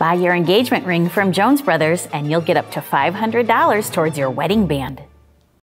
Buy your engagement ring from Jones Brothers and you'll get up to $500 towards your wedding band.